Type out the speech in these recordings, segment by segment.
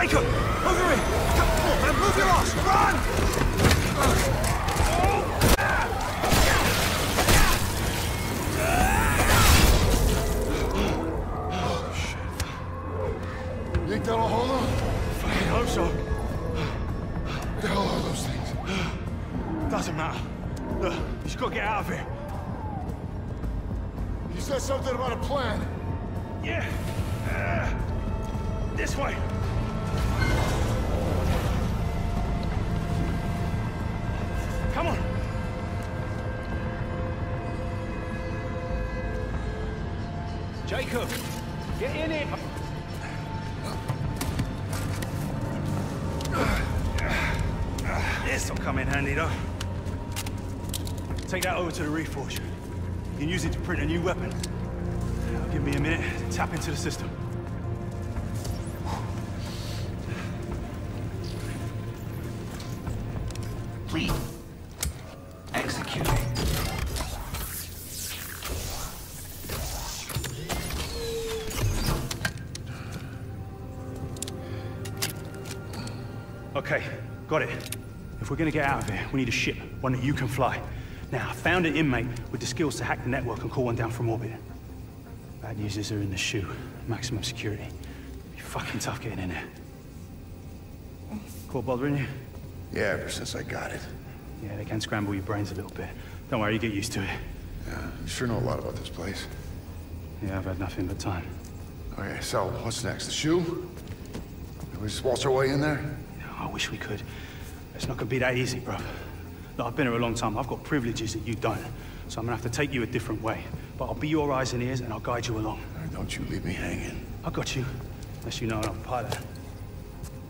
Jacob! Into the system. Please. Execute. Okay, got it. If we're gonna get out of here, we need a ship, one that you can fly. Now, I found an inmate with the skills to hack the network and call one down from orbit. Bad news is they're in the shoe. Maximum security. Be fucking tough getting in there. Caught bothering you? Yeah, ever since I got it. Yeah, they can scramble your brains a little bit. Don't worry, you get used to it. Yeah, you sure know a lot about this place. Yeah, I've had nothing but time. Okay, so what's next? The shoe? Can we just waltz our way in there? No, I wish we could. It's not gonna be that easy, bro. Look, I've been here a long time. I've got privileges that you don't. So I'm gonna have to take you a different way. But I'll be your eyes and ears and I'll guide you along. Don't you leave me hanging. I got you. Unless you know I'm a pilot.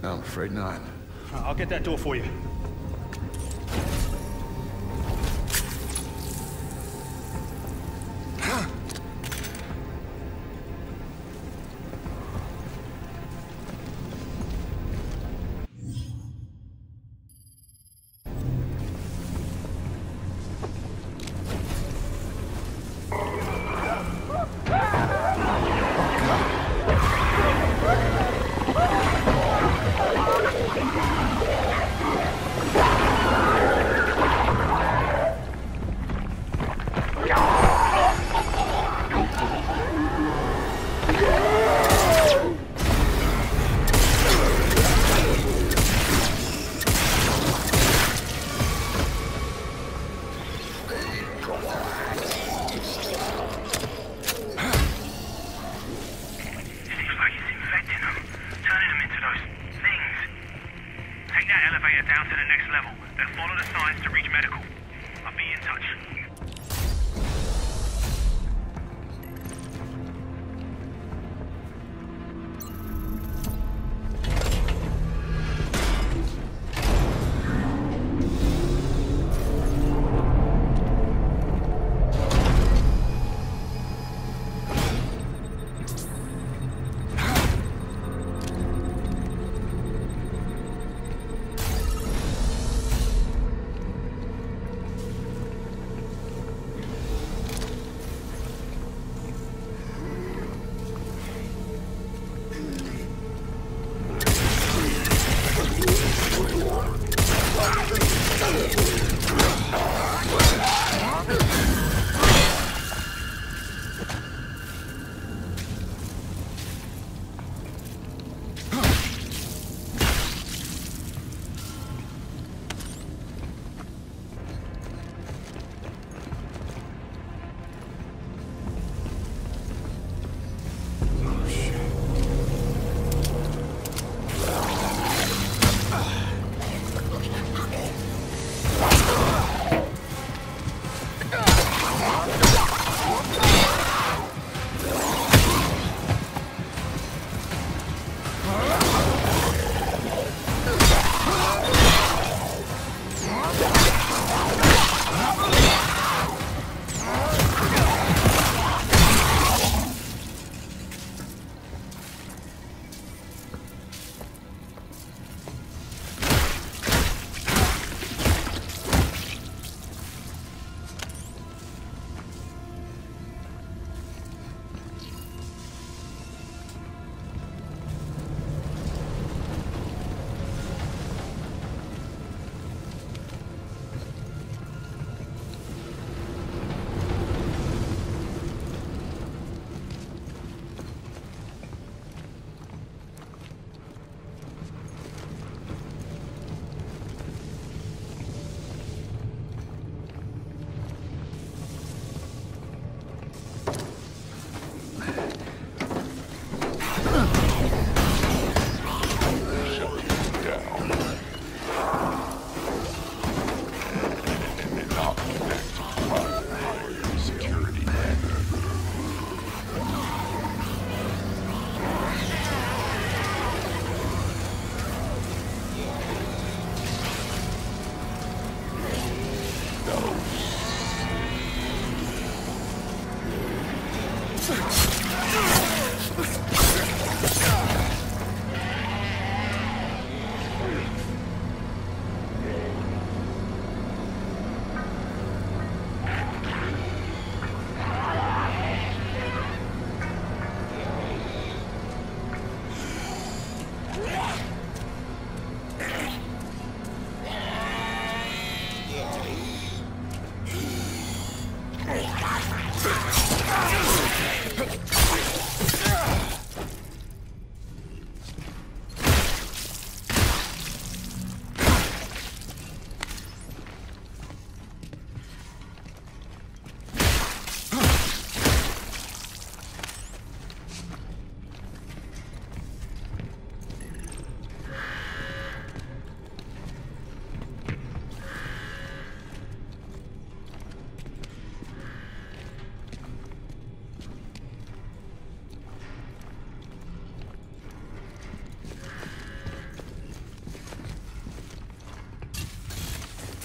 No, I'm afraid not. I'll get that door for you.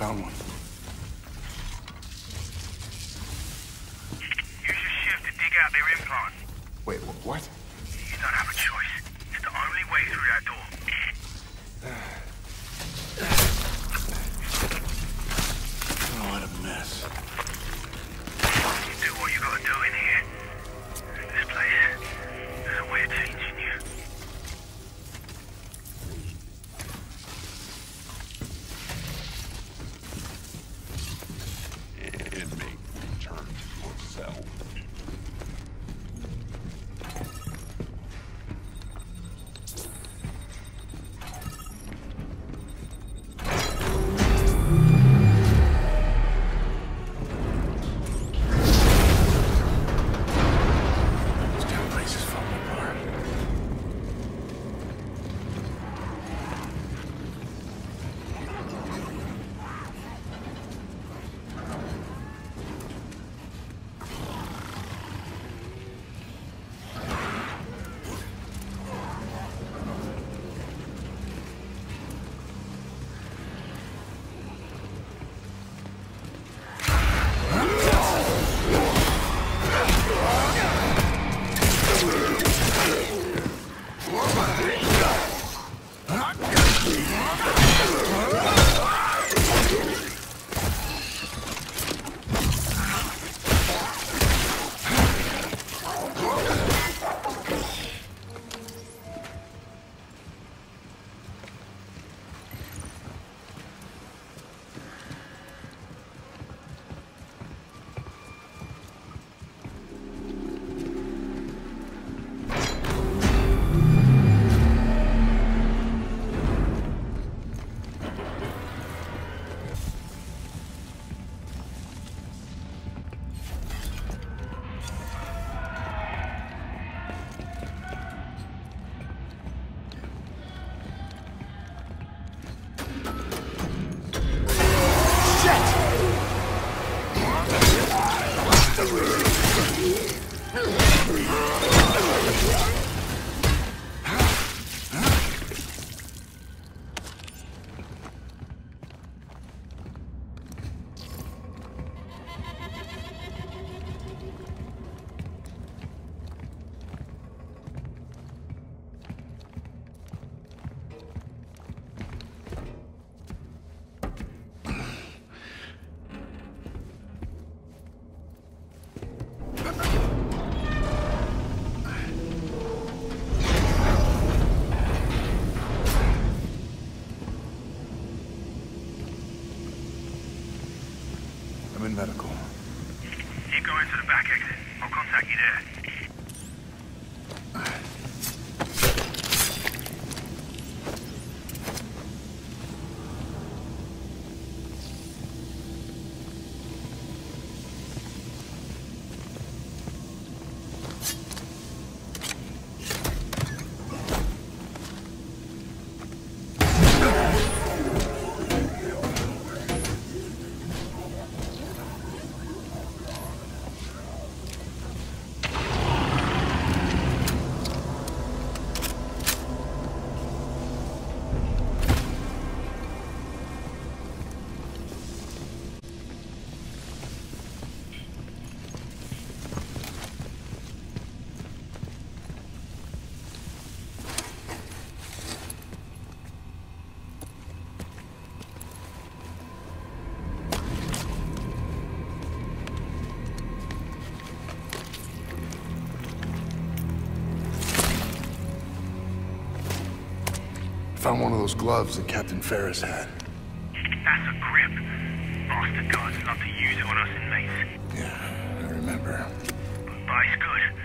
found one. found one of those gloves that Captain Ferris had. That's a grip. Bastard guys love to use it on us inmates. Yeah, I remember. Vice good.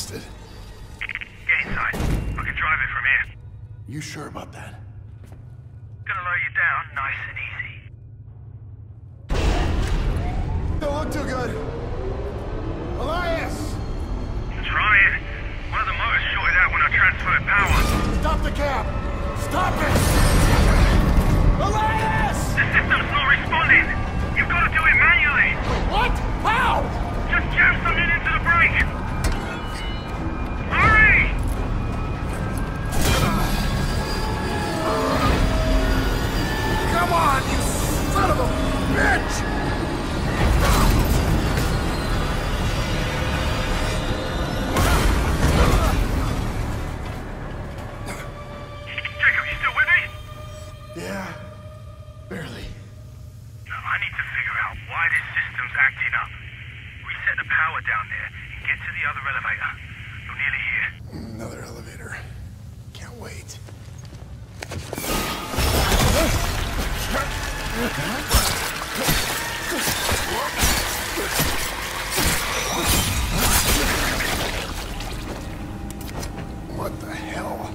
bastard. need to figure out why this system's acting up. Reset the power down there and get to the other elevator. You're nearly here. Another elevator. Can't wait. What the hell?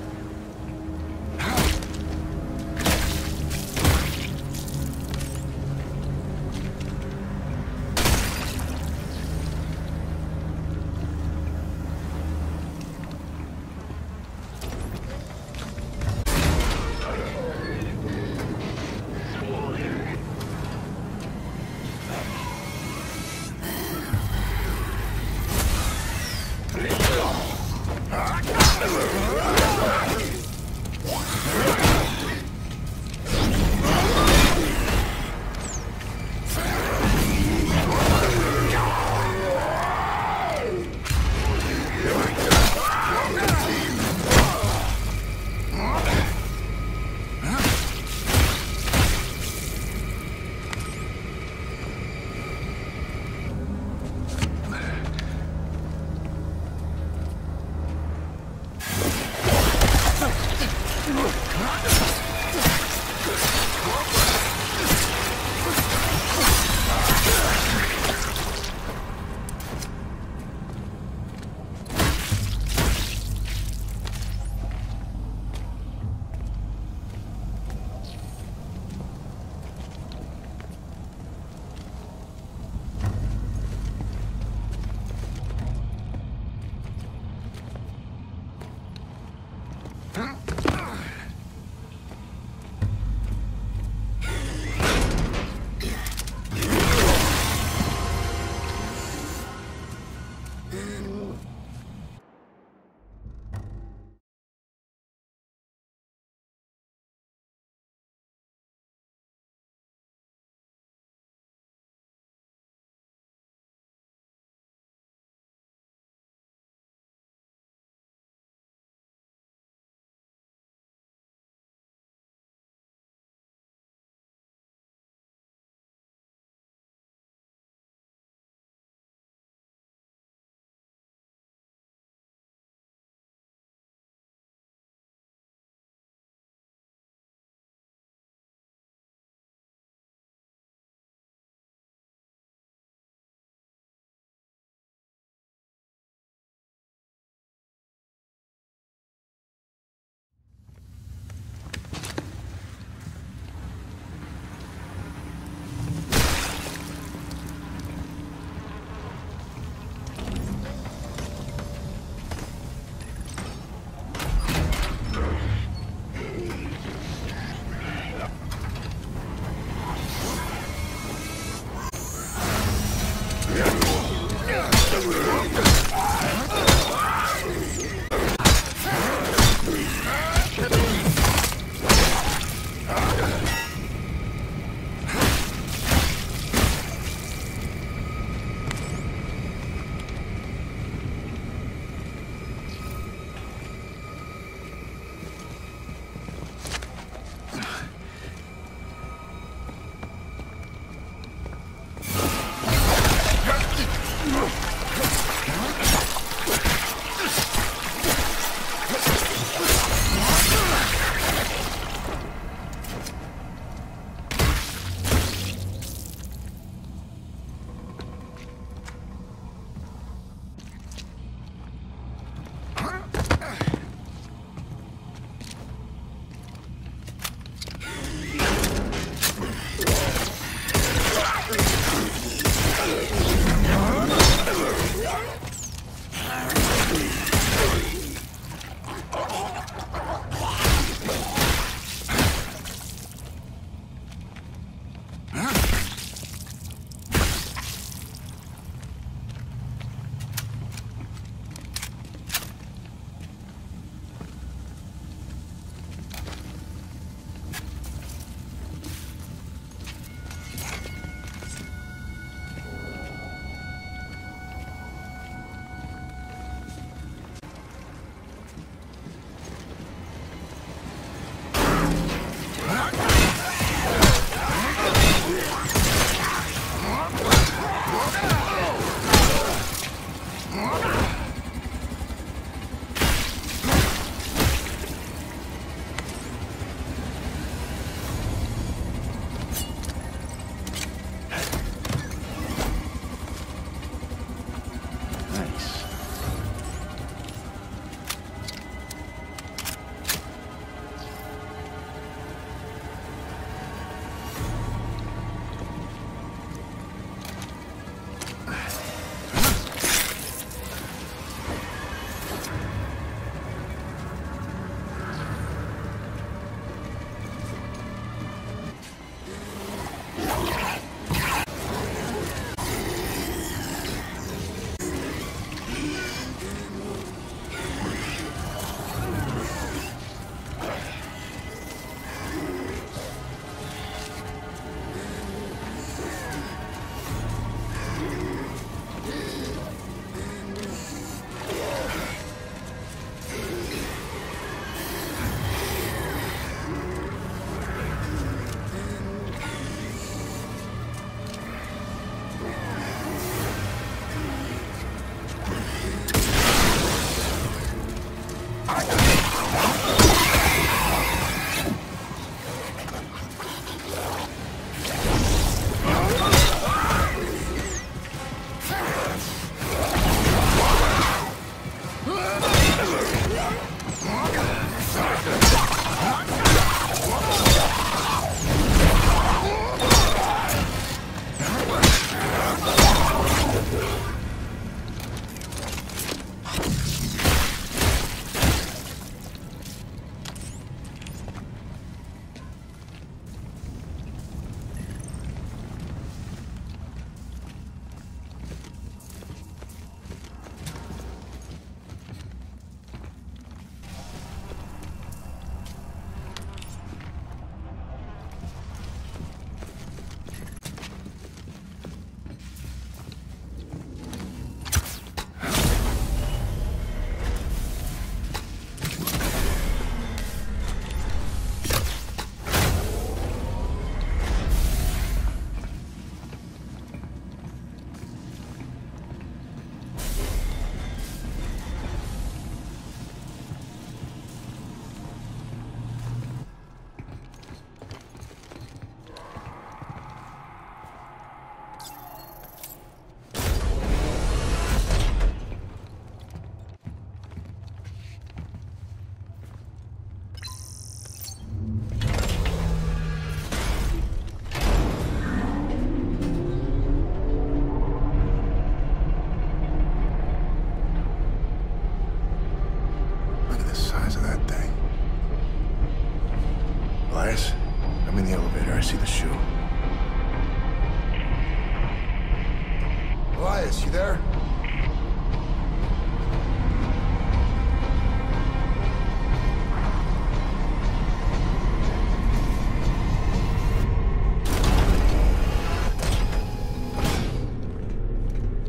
Elias, you there?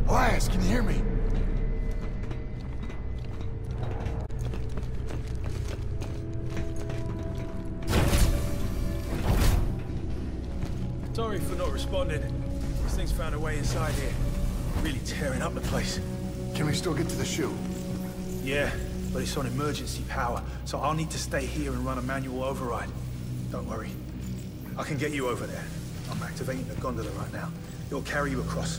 Elias, can you hear me? Sorry for not responding. These things found a way inside here. Really tearing up the place. Can we still get to the shoe? Yeah, but it's on emergency power, so I'll need to stay here and run a manual override. Don't worry. I can get you over there. I'm activating the gondola right now. It'll carry you across.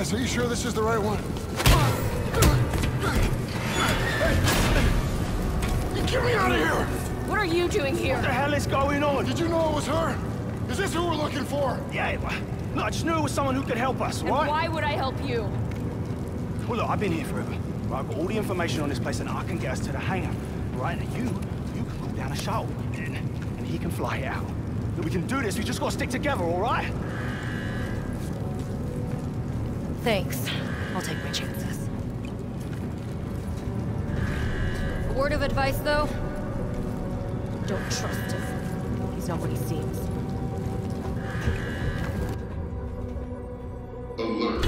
Elias, are you sure this is the right one? Hey! Get me out of here! What are you doing here? What the hell is going on? Did you know it was her? Is this who we're looking for? Yeah, well, no, I just knew it was someone who could help us, And right? why would I help you? Well, look, I've been here forever. Right, I've got all the information on this place, and I can get us to the hangar. Right, and you, you can call down a shuttle, and, and he can fly it out. Look, we can do this. We just gotta stick together, all right? Thanks. I'll take my chances. A word of advice, though? Don't trust him. He's not what he seems. Alert.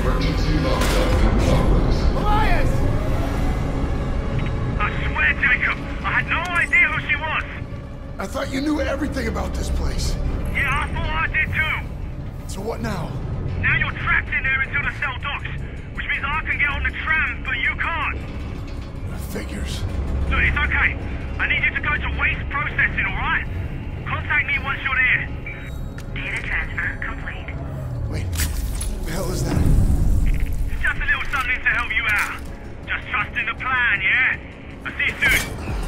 Emergency lockdown in progress. Elias! I swear, Jacob, I had no idea who she was. I thought you knew everything about this place. Yeah, I thought I did too. So what now? Now you're trapped in there until the cell docks, which means I can get on the tram, but you can't. Figures. Look, it's okay. I need you to go to waste processing, alright? Contact me once you're there. Data transfer complete. Wait, what the hell is that? It's just a little something to help you out. Just trust in the plan, yeah? I'll see you soon.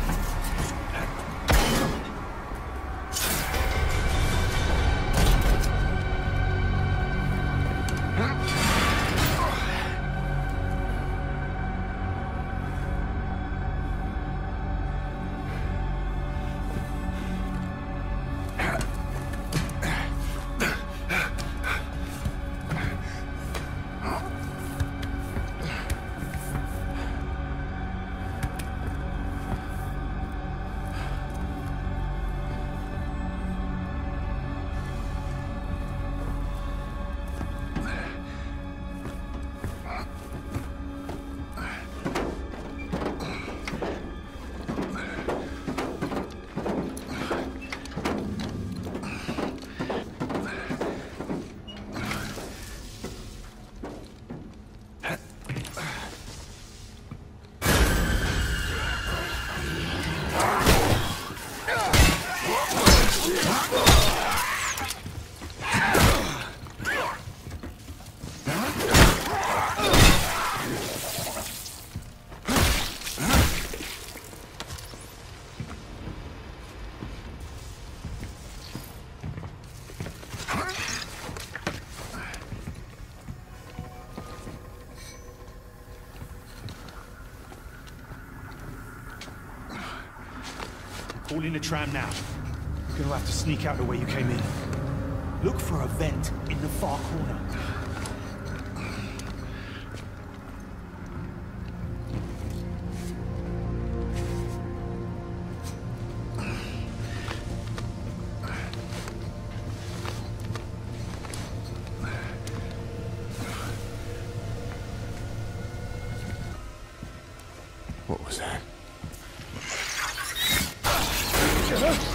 All in the tram now. You're gonna have to sneak out the way you came in. Look for a vent in the far corner. What was that? 行。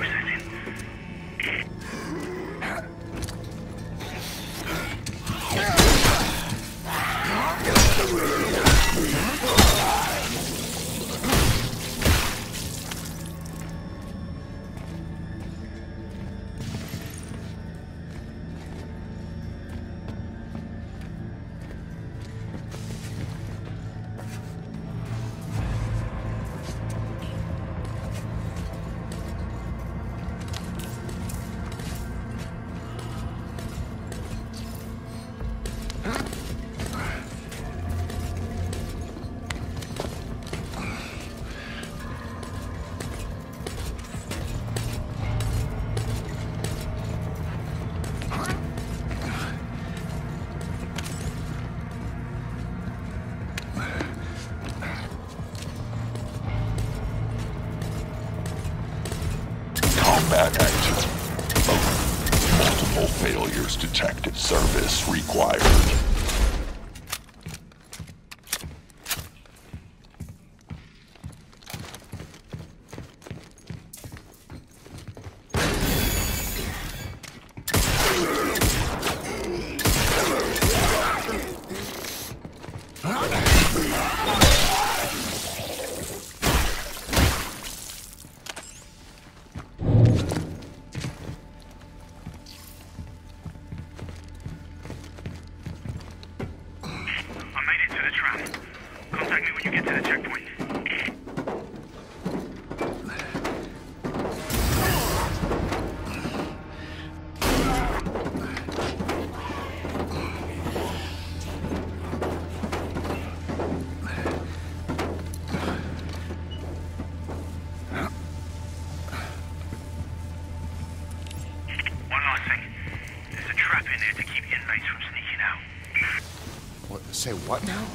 process. What? Now?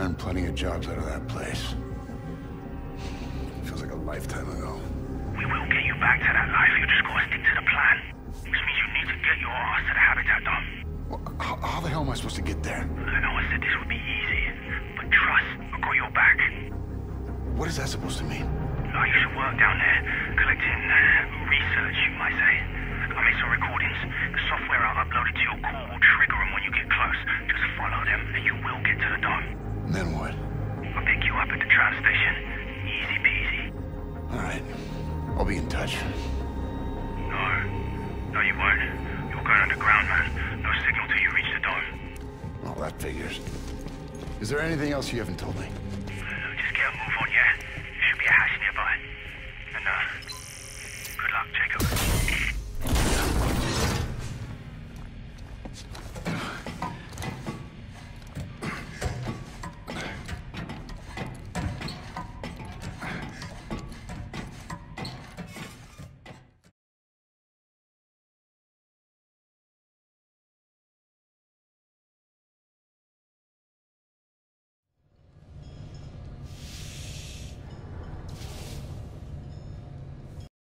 Ran plenty of jobs out of that place. Feels like a lifetime ago. We will get you back to that life. You just gotta stick to the plan. Which means you need to get your ass to the habitat dome. Well, how, how the hell am I supposed to get there? I know I said this would be easy, but trust, I got your back. What is that supposed to mean? Oh, you should work down there, collecting uh, research, you might say. I made some recordings. The software I uploaded to your core will trigger them when you get close. Just follow them, and you will get to the dome. Then what? I'll pick you up at the tram station. Easy peasy. All right. I'll be in touch. No. No, you won't. You're going underground, man. No signal till you reach the dome. Oh, that figures. Is there anything else you haven't told me? Just get